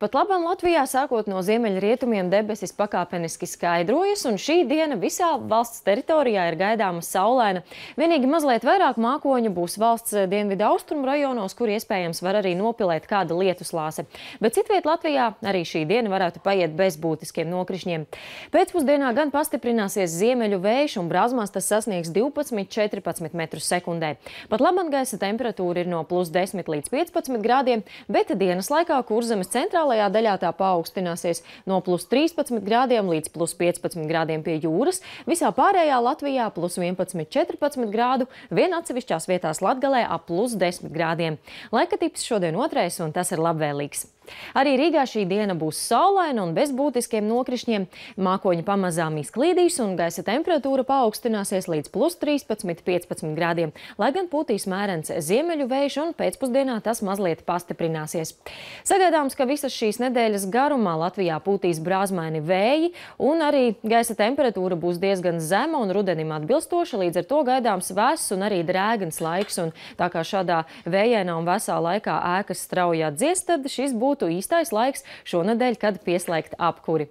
Pat labam Latvijā sākot no ziemeļrietumiem debesis pakāpeniski skaidrojas, un šī diena visā valsts teritorijā ir gaidāma saulaina. Vienīgi mazliet vairāk mākoņu būs valsts dienvidu austrumu rajonos, kur iespējams var arī nopilēt kāda lietuslāse. Bet citviet Latvijā arī šī diena varētu paiet bez būtiskiem nokrišņiem. Pēcpusdienā gan pastiprināsies ziemeļu vējš, un brāzmās tas sasniegs 12-14 metrus sekundē. Pat labam gaisa temperatūra ir no plus 10 līdz 15 grādiem, bet dienas laikā kurzemes centrālā centrālajā daļā tā paaugstināsies no plus 13 grādiem līdz plus 15 grādiem pie jūras. Visā pārējā Latvijā plus 11-14 grādu, vien atsevišķās vietās Latgalē ap plus 10 grādiem. Laika tips šodien otrais, un tas ir labvēlīgs. Arī Rīgā šī diena būs saulaina un bez būtiskiem nokrišņiem. Mākoņi pamazām izklīdīs un gaisa temperatūra paaugstināsies līdz plus 13-15 grādiem, lai gan pūtīs mērens ziemeļu vējš un pēcpusdienā tas mazliet pastiprināsies. Sagaidāms, ka visas šīs nedēļas garumā Latvijā pūtīs brāzmaini vēji un arī gaisa temperatūra būs diezgan zema un rudenim atbilstoša, līdz ar to gaidāms vēss un arī drēgans laiks. Un tā kā šādā vējainā un vesā laikā ēkas strauji atdziest, tad šis būtu būtu īstais laiks šonadēļ, kad pieslēgt apkuri.